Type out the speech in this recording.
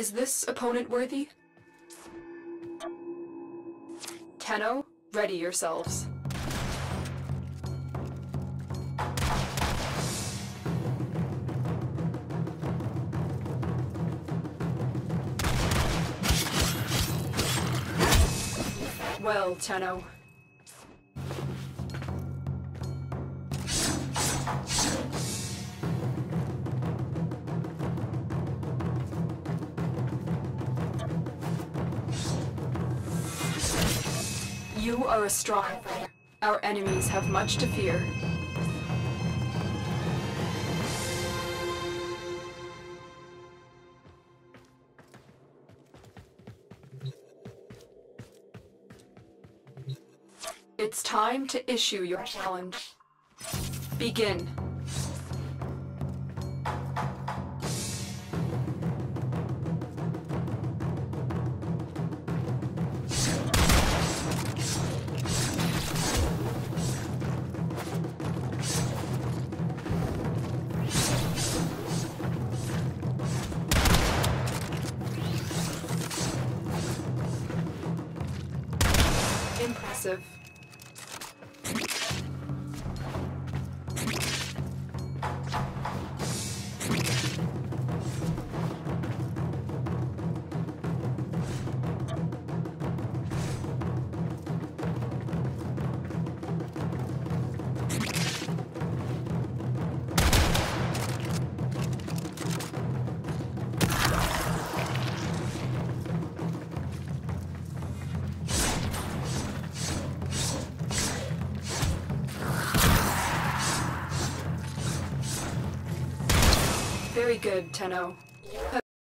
Is this opponent worthy? Tenno, ready yourselves. Well, Tenno. You are a strong fighter. Our enemies have much to fear. It's time to issue your challenge. Begin. Impressive. Very good, Tenno.